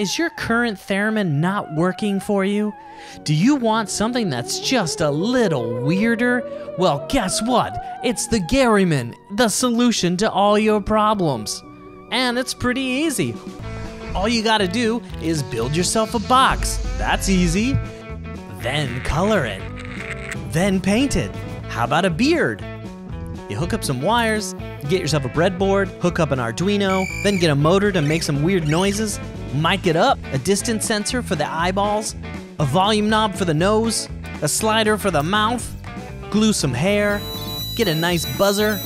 Is your current theremin not working for you? Do you want something that's just a little weirder? Well, guess what? It's the Garymin, the solution to all your problems. And it's pretty easy. All you gotta do is build yourself a box. That's easy. Then color it. Then paint it. How about a beard? You hook up some wires, get yourself a breadboard, hook up an Arduino, then get a motor to make some weird noises, mic it up, a distance sensor for the eyeballs, a volume knob for the nose, a slider for the mouth, glue some hair, get a nice buzzer,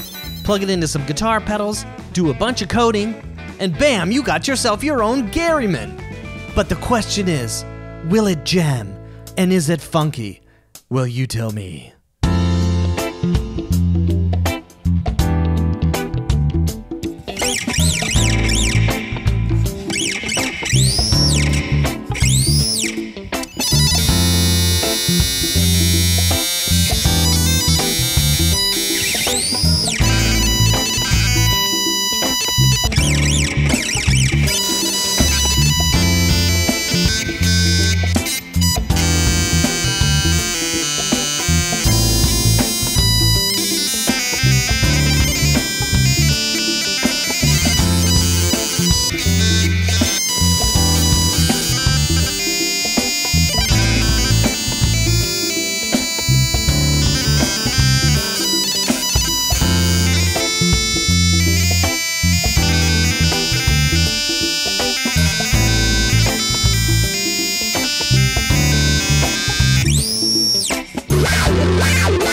plug it into some guitar pedals, do a bunch of coding, and bam, you got yourself your own Garymin. But the question is, will it jam? And is it funky? Well, you tell me. Música